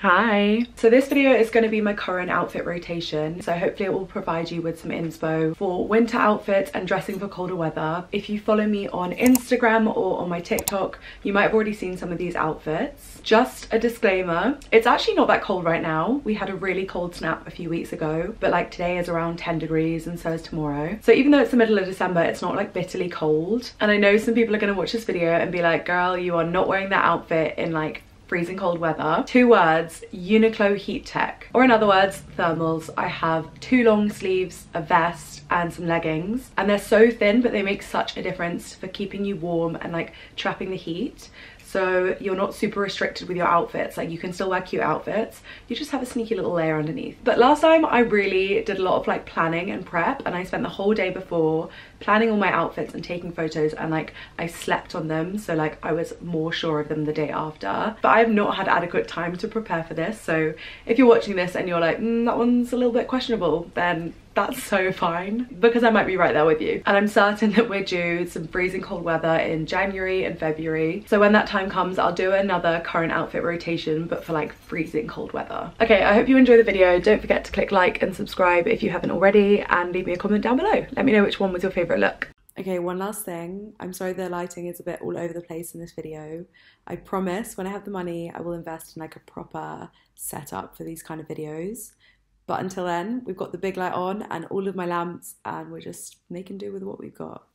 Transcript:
Hi. So this video is going to be my current outfit rotation. So hopefully it will provide you with some inspo for winter outfits and dressing for colder weather. If you follow me on Instagram or on my TikTok, you might have already seen some of these outfits. Just a disclaimer, it's actually not that cold right now. We had a really cold snap a few weeks ago, but like today is around 10 degrees and so is tomorrow. So even though it's the middle of December, it's not like bitterly cold. And I know some people are going to watch this video and be like, girl, you are not wearing that outfit in like freezing cold weather. Two words, Uniqlo Heattech. Or in other words, thermals. I have two long sleeves, a vest, and some leggings. And they're so thin, but they make such a difference for keeping you warm and like trapping the heat so you're not super restricted with your outfits. Like you can still wear cute outfits. You just have a sneaky little layer underneath. But last time I really did a lot of like planning and prep and I spent the whole day before planning all my outfits and taking photos and like I slept on them. So like I was more sure of them the day after. But I have not had adequate time to prepare for this. So if you're watching this and you're like mm, that one's a little bit questionable then that's so fine because I might be right there with you. And I'm certain that we're due some freezing cold weather in January and February. So when that time comes, I'll do another current outfit rotation, but for like freezing cold weather. Okay, I hope you enjoy the video. Don't forget to click like and subscribe if you haven't already and leave me a comment down below. Let me know which one was your favorite look. Okay, one last thing. I'm sorry the lighting is a bit all over the place in this video. I promise when I have the money, I will invest in like a proper setup for these kind of videos. But until then, we've got the big light on and all of my lamps, and we're just making do with what we've got.